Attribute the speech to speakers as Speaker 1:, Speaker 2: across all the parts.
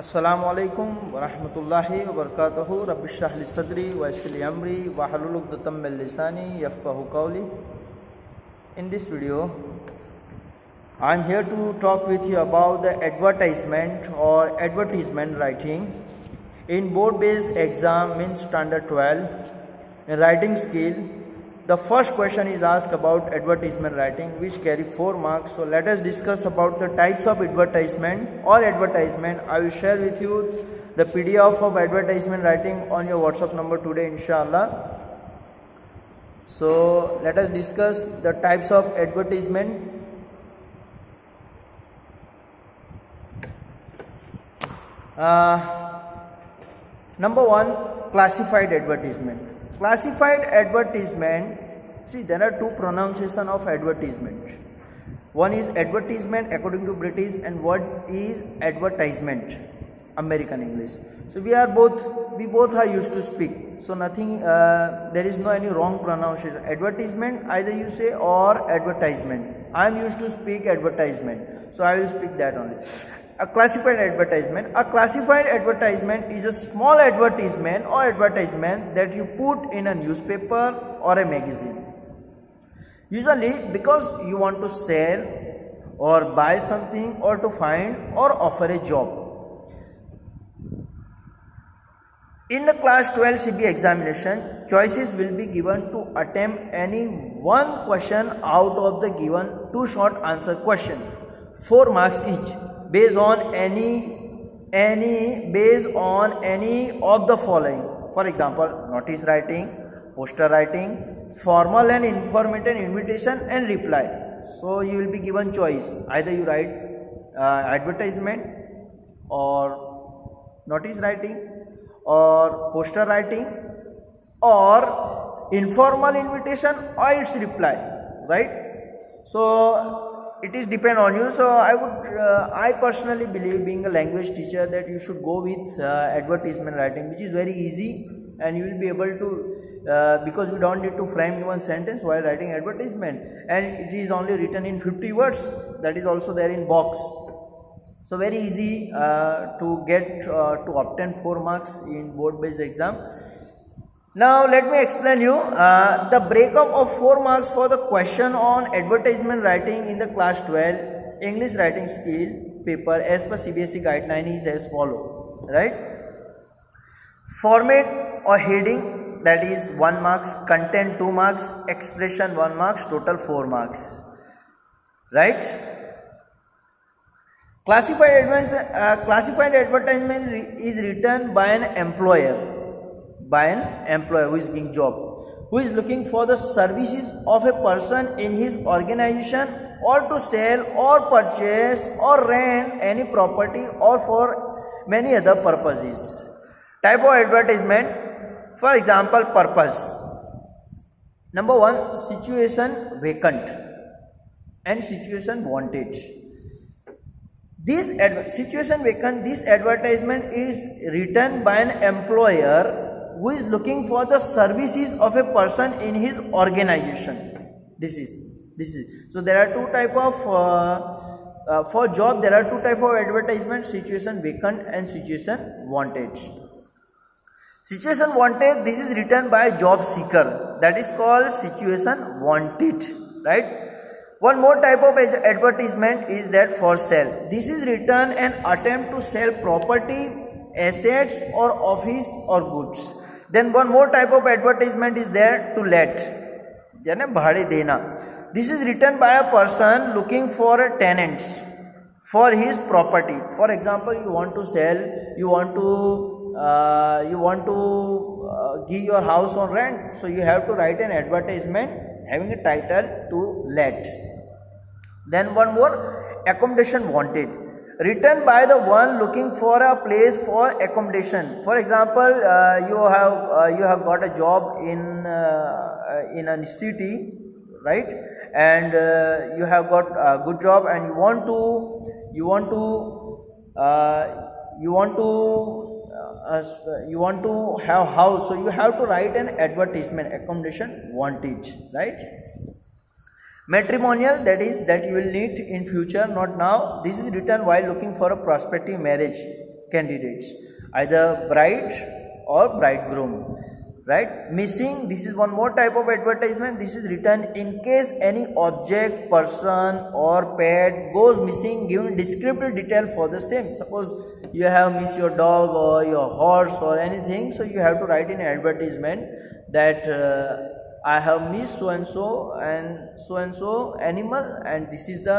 Speaker 1: असलकम वरहमल वरक रबिशाहली सदरी वैसिल अमरी वाहलुलतमिलसानी यफ़ाहकौली in this video I am here to talk with you about the advertisement or advertisement writing in board based exam mean standard twelve writing skill the first question is asked about advertisement writing which carry 4 marks. So let us discuss about the types of advertisement or advertisement. I will share with you the PDF of advertisement writing on your WhatsApp number today inshallah. So let us discuss the types of advertisement. Uh, number one classified advertisement classified advertisement see there are two pronunciation of advertisement. One is advertisement according to british and what is advertisement american english. So we are both we both are used to speak. So nothing uh, there is no any wrong pronunciation. Advertisement either you say or advertisement. I am used to speak advertisement. So i will speak that only a classified advertisement. A classified advertisement is a small advertisement or advertisement that you put in a newspaper or a magazine. Usually because you want to sell or buy something or to find or offer a job. In the class 12 CB examination choices will be given to attempt any one question out of the given two short answer question. 4 marks each based on any any based on any of the following. For example notice writing poster writing formal and informative invitation and reply. So you will be given choice. Either you write uh, advertisement or notice writing or poster writing or informal invitation or its reply. Right? So it is depend on you. So i would uh, i personally believe being a language teacher that you should go with uh, advertisement writing which is very easy and you will be able to uh, because we don't need to frame one sentence while writing advertisement. And it is only written in 50 words that is also there in box. So very easy uh, to get uh, to obtain 4 marks in board based exam now let me explain you uh, the breakup of 4 marks for the question on advertisement writing in the class 12 English writing skill paper as per CBSE guideline is as follow right? Format or heading that is 1 marks content 2 marks expression 1 marks total 4 marks right? Classified, uh, classified advertisement is written by an employer by an employer who is giving job who is looking for the services of a person in his organization or to sell or purchase or rent any property or for many other purposes. Type of advertisement for example purpose. Number 1 situation vacant and situation wanted. This situation vacant this advertisement is written by an employer who is looking for the services of a person in his organization. This is this is. So there are two type of uh, uh, for job there are two type of advertisement situation vacant and situation wanted. Situation wanted this is written by job seeker. That is called situation wanted right? One more type of advertisement is that for sale. This is written an attempt to sell property assets or office or goods then one more type of advertisement is there to let यानी भाड़े देना this is written by a person looking for a tenants for his property for example you want to sell you want to uh, you want to uh, give your house on rent so you have to write an advertisement having a title to let then one more accommodation wanted written by the one looking for a place for accommodation. For example uh, you have uh, you have got a job in uh, in a city right? And uh, you have got a good job and you want to you want to uh, you want to uh, you want to have house. So you have to write an advertisement accommodation wanted right matrimonial that is that you will need in future not now. This is written while looking for a prospective marriage candidates, either bride or bridegroom right? Missing this is one more type of advertisement. This is written in case any object person or pet goes missing giving descriptive detail for the same. Suppose you have missed your dog or your horse or anything so you have to write in advertisement that uh, i have missed so and so and so and so animal and this is the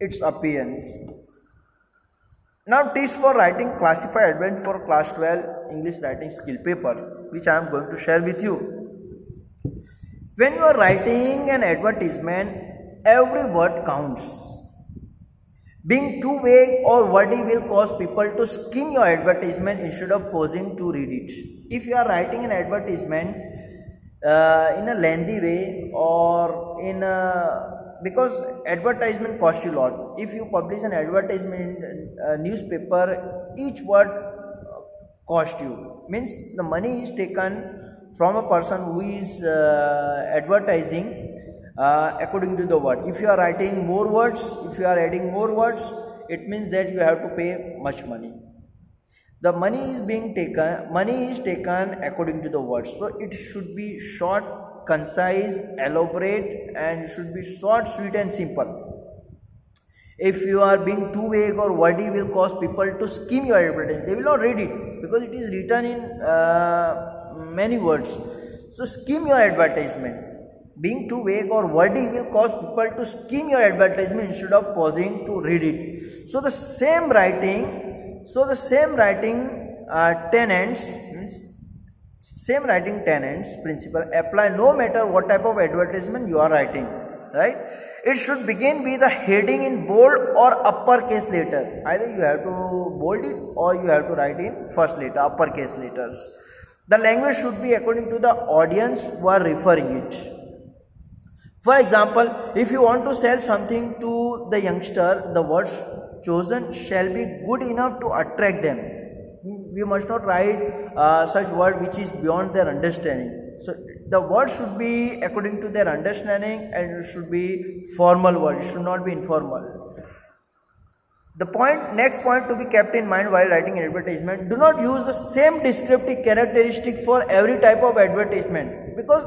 Speaker 1: its appearance now teach for writing classified advent for class 12 English writing skill paper which I am going to share with you. When you are writing an advertisement every word counts. Being too vague or wordy will cause people to skim your advertisement instead of pausing to read it. If you are writing an advertisement uh, in a lengthy way or in a because advertisement costs you a lot. If you publish an advertisement in a newspaper each word cost you. Means the money is taken from a person who is uh, advertising uh, according to the word. If you are writing more words if you are adding more words it means that you have to pay much money the money is being taken money is taken according to the words so it should be short concise, elaborate and should be short, sweet and simple. If you are being too vague or wordy will cause people to skim your advertisement. They will not read it because it is written in uh, many words. So skim your advertisement. Being too vague or wordy will cause people to skim your advertisement instead of pausing to read it. So the same writing, so the same writing uh, tenants same writing tenants principle apply no matter what type of advertisement you are writing right? It should begin with a heading in bold or uppercase letter. Either you have to bold it or you have to write in first letter uppercase letters. The language should be according to the audience who are referring it. For example if you want to sell something to the youngster the words chosen shall be good enough to attract them. We must not write uh, such word which is beyond their understanding. So the word should be according to their understanding and it should be formal word. It should not be informal. The point next point to be kept in mind while writing an advertisement do not use the same descriptive characteristic for every type of advertisement because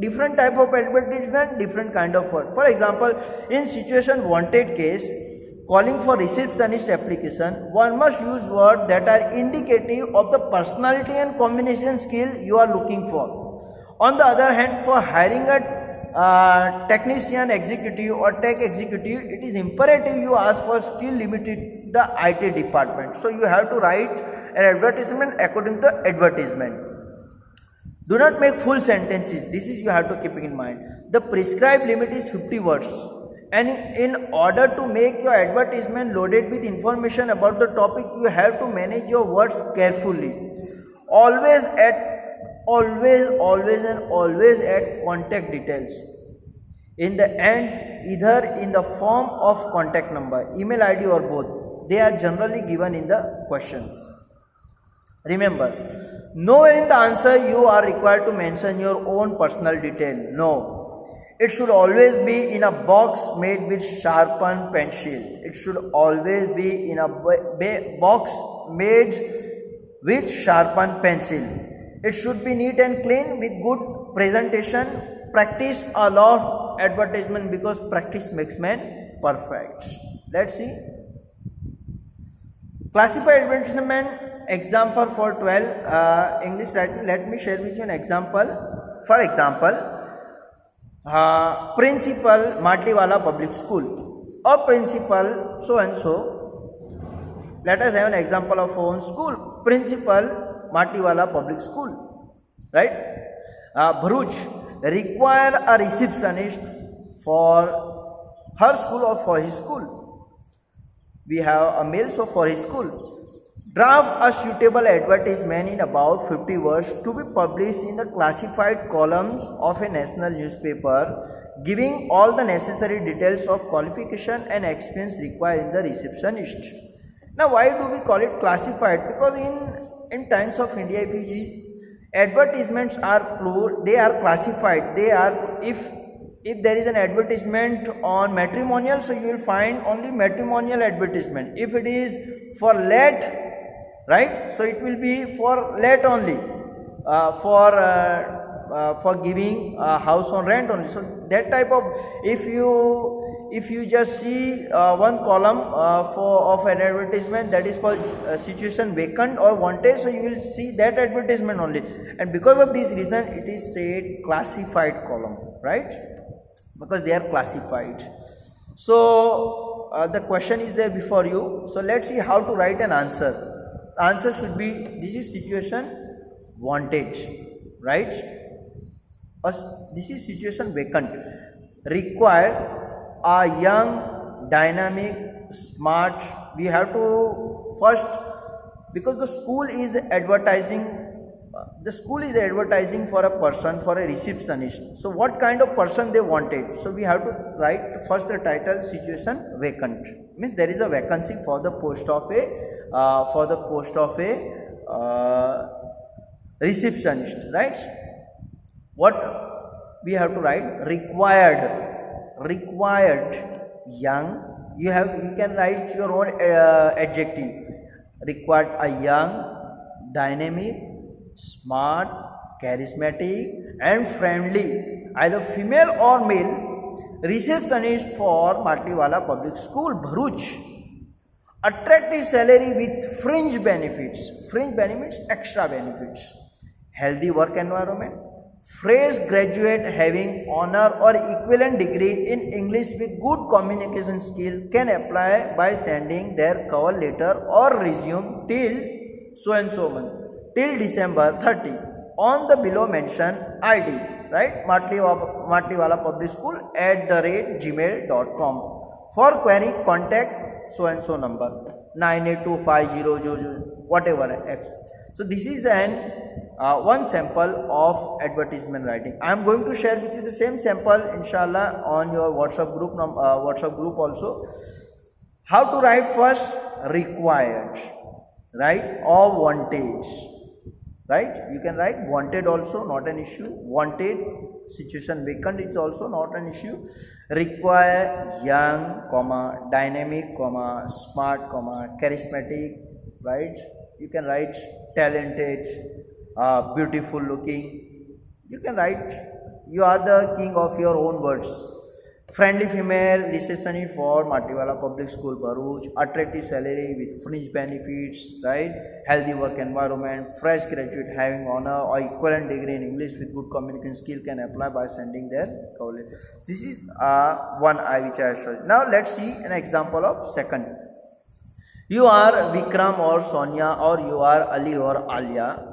Speaker 1: different type of advertisement different kind of word. For example in situation wanted case calling for receptionist application, one must use words that are indicative of the personality and combination skill you are looking for. On the other hand, for hiring a uh, technician executive or tech executive, it is imperative you ask for skill limited the IT department. So you have to write an advertisement according to the advertisement. Do not make full sentences. This is you have to keep in mind. The prescribed limit is 50 words and in order to make your advertisement loaded with information about the topic you have to manage your words carefully. Always at always always and always add contact details. In the end either in the form of contact number email id or both they are generally given in the questions. Remember nowhere in the answer you are required to mention your own personal detail. No it should always be in a box made with sharpened pencil. It should always be in a box made with sharpened pencil. It should be neat and clean with good presentation. Practice a lot of advertisement because practice makes man perfect. Let's see. Classified advertisement example for 12 uh, English writing. Let me share with you an example. For example, principal Matliwala public school a principal so and so let's have an example of one school principal Matliwala public school right Bharuch require a receptionist for her school or for his school we have a mail so for his school Draft a suitable advertisement in about 50 words to be published in the classified columns of a national newspaper, giving all the necessary details of qualification and experience required in the receptionist. Now, why do we call it classified? Because in, in times of India, if advertisements are plural, they are classified. They are, if if there is an advertisement on matrimonial so you will find only matrimonial advertisement if it is for let right? So it will be for let only uh, for uh, uh, for giving a house on rent only. So that type of if you if you just see uh, one column uh, for of an advertisement that is for uh, situation vacant or wanted so you will see that advertisement only. And because of this reason it is said classified column right? Because they are classified. So uh, the question is there before you. So let's see how to write an answer answer should be this is situation wanted right or this is situation vacant require a young dynamic smart we have to first because the school is advertising uh, the school is advertising for a person for a receptionist. So what kind of person they wanted? So we have to write first the title situation vacant. Means there is a vacancy for the post of a uh, for the post of a uh, receptionist right? What we have to write? Required. Required. Young. You have you can write your own uh, adjective. Required a young dynamic smart charismatic and friendly either female or male receptionist for Matliwala public school Bharuch attractive salary with fringe benefits fringe benefits extra benefits healthy work environment fresh graduate having honour or equivalent degree in English with good communication skill can apply by sending their cover letter or resume till so and so month till december 30 on the below mentioned id right? Matliwala public school at the rate gmail.com for query contact so and so number 982500 whatever x. So this is an uh, one sample of advertisement writing. I am going to share with you the same sample inshallah on your whatsapp group uh, whatsapp group also. How to write first required right or wanted right? You can write wanted also not an issue. Wanted situation vacant is also not an issue. Require young comma dynamic comma smart comma charismatic right? You can write talented uh, beautiful looking. You can write you are the king of your own words friendly female receptionist for Matliwala Public School Bharuch. Attractive salary with fringe benefits right? Healthy work environment fresh graduate having honor or equivalent degree in English with good communication skill can apply by sending their college. This is uh, one I which I showed. Now let's see an example of second. You are Vikram or Sonia or you are Ali or Alia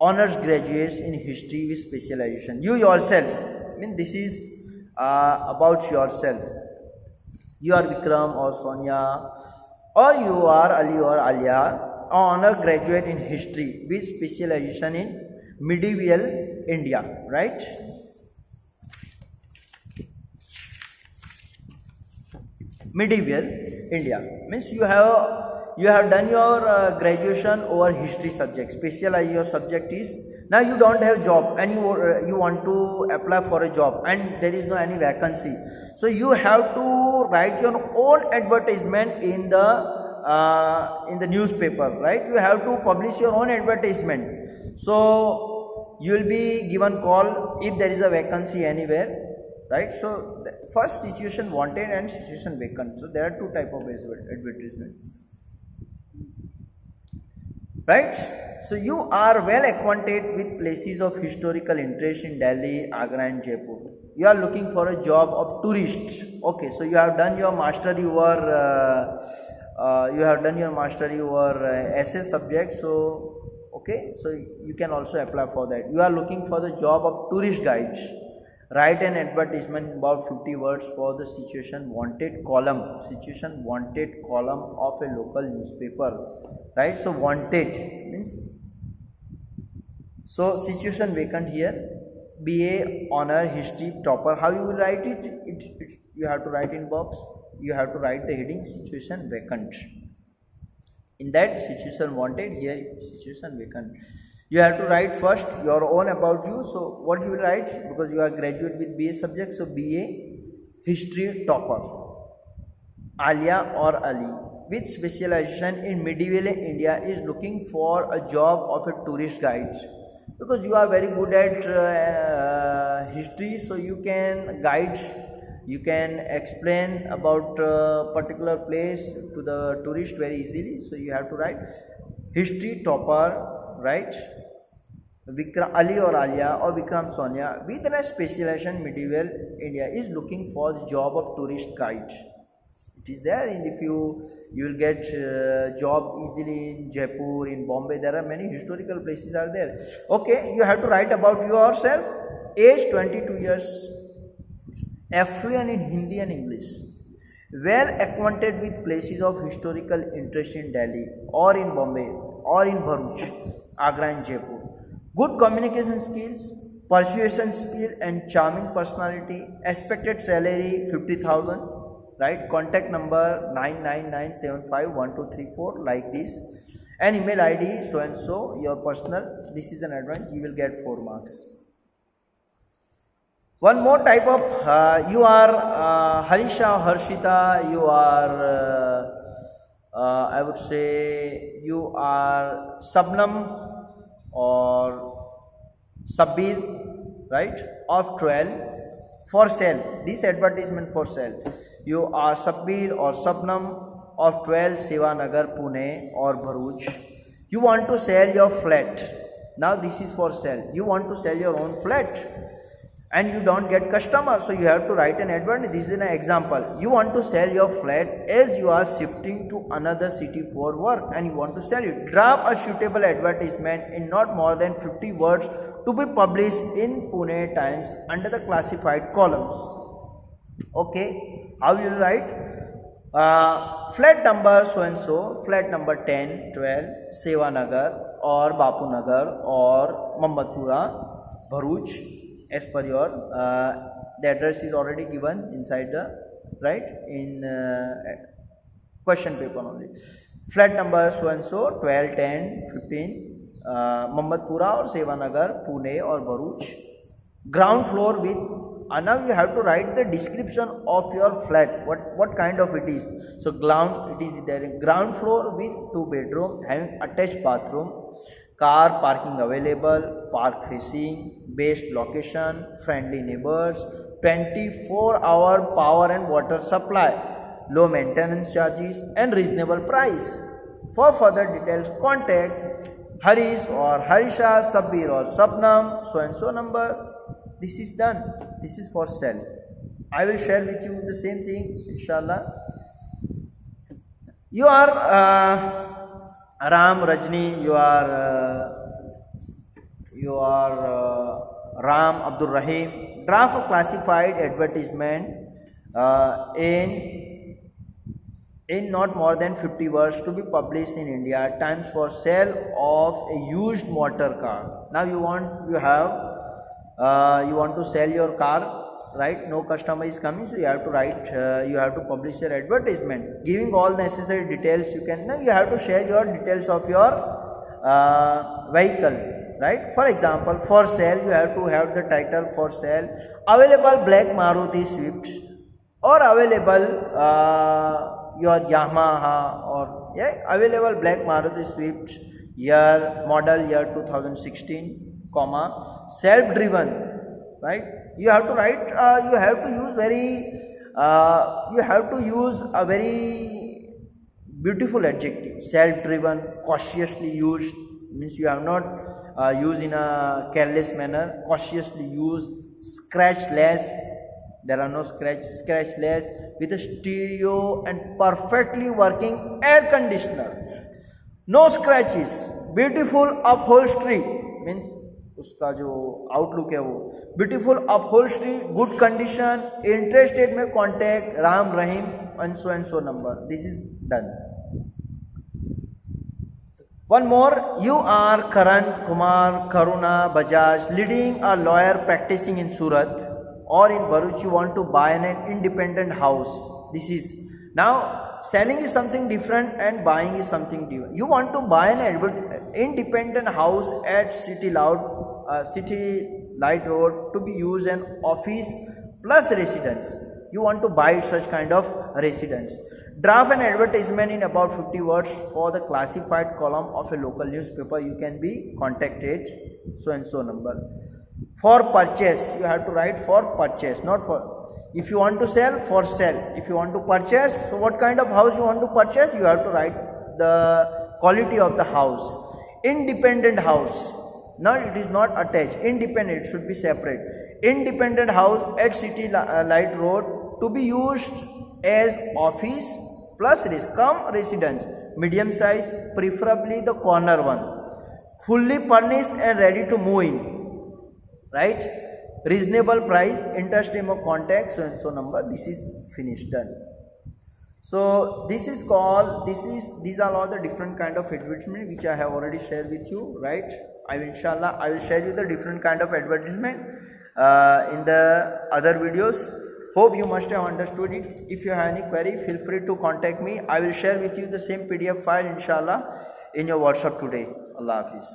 Speaker 1: honors graduates in history with specialization. You yourself I mean this is uh, about yourself. You are Vikram or Sonia or you are Ali or Alia honor graduate in history with specialization in medieval India right? Medieval India. Means you have you have done your uh, graduation over history subject. Specialize your subject is now you don't have job and you uh, you want to apply for a job and there is no any vacancy. So you have to write your own advertisement in the uh, in the newspaper right? You have to publish your own advertisement. So you will be given call if there is a vacancy anywhere right? So first situation wanted and situation vacant. So there are two type of advertisement right? So you are well acquainted with places of historical interest in delhi agra and jaipur. You are looking for a job of tourist. Okay so you have done your master your uh, uh, you have done your master your uh, essay subject so okay so you can also apply for that. You are looking for the job of tourist guide write an advertisement about 50 words for the situation wanted column. Situation wanted column of a local newspaper. Right? So wanted means so situation vacant here. Ba honor history topper how you will write it? it, it you have to write in box. You have to write the heading situation vacant. In that situation wanted here situation vacant you have to write first your own about you. So what you will write? Because you are graduate with ba subject so ba history topper alia or ali with specialization in medieval india is looking for a job of a tourist guide? Because you are very good at uh, history so you can guide you can explain about a particular place to the tourist very easily. So you have to write history topper right Vikram Ali or Alia or Vikram Sonia with a specialization medieval India is looking for the job of tourist guide. It is there in the few you will get uh, job easily in Jaipur, in Bombay. There are many historical places are there. Okay, you have to write about yourself. Age 22 years, affluent in Hindi and English, well acquainted with places of historical interest in Delhi or in Bombay or in Bharuch, Agra and Jaipur Good communication skills, persuasion skill and charming personality. Expected salary 50,000. Right. Contact number 999751234 like this. And email ID so and so your personal. This is an advance, You will get 4 marks. One more type of uh, you are uh, Harisha Harshita. You are uh, uh I would say you are Sabnam or Sabir, right, of 12 for sale. This advertisement for sale. You are Sabir or Sabnam of 12 Sevanagar, Pune or Bharuch. You want to sell your flat. Now this is for sale. You want to sell your own flat and you don't get customer so you have to write an advert. This is an example. You want to sell your flat as you are shifting to another city for work and you want to sell it. Draft a suitable advertisement in not more than 50 words to be published in pune times under the classified columns. Okay? How you write? Uh, flat number so and so flat number 10 12 sevanagar or bapu nagar or mammadpura bharuch as per your uh, the address is already given inside the right in uh, question paper only. Flat number so and so 12 10 15 uh, Mammadpura or Sevanagar Pune or Bharuch. Ground floor with and now you have to write the description of your flat what what kind of it is. So ground it is there ground floor with two bedroom having attached bathroom car parking available park facing best location friendly neighbours 24 four hour power and water supply low maintenance charges and reasonable price for further details contact Harish or Harisha Sabbir or Sapnam so and so number this is done this is for sale I will share with you the same thing इनशाला you are Ram Rajni, you are uh, you are uh, Ram Abdul Rahim. Draft a classified advertisement uh, in in not more than 50 words to be published in India. Times for sale of a used motor car. Now you want you have uh, you want to sell your car right? No customer is coming so you have to write uh, you have to publish your advertisement. Giving all necessary details you can you have to share your details of your uh, vehicle right? For example for sale you have to have the title for sale. Available black maruti swift or available uh, your yamaha or yeah available black maruti swift year model year 2016 comma self driven right you have to write uh, you have to use very uh, you have to use a very beautiful adjective self driven cautiously used means you have not uh, used in a careless manner cautiously used scratchless there are no scratch scratchless with a stereo and perfectly working air conditioner. No scratches beautiful upholstery means उसका जो outlook है वो। Beautiful upholstery good condition interested may contact Ram Rahim and so and so number this is done one more you are Karan Kumar Karuna Bajaj leading a lawyer practising in Surat or in Bharuch you want to buy an independent house this is now selling is something different and buying is something different you want to buy an advert independent house at city lout uh, city light road to be used an office plus residence. You want to buy such kind of residence. Draft an advertisement in about 50 words for the classified column of a local newspaper. You can be contacted so and so number. For purchase you have to write for purchase not for if you want to sell for sell if you want to purchase so what kind of house you want to purchase? You have to write the quality of the house. Independent house now it is not attached. Independent should be separate. Independent house at city uh, light road to be used as office plus come residence. Medium size preferably the corner one. Fully furnished and ready to move in. Right? Reasonable price name of contact so and so number this is finished done so this is called this is these are all the different kind of advertisement which i have already shared with you right? I will inshallah i will share you the different kind of advertisement uh, in the other videos. Hope you must have understood it. If you have any query feel free to contact me. I will share with you the same pdf file inshallah in your whatsapp today. Allah hafiz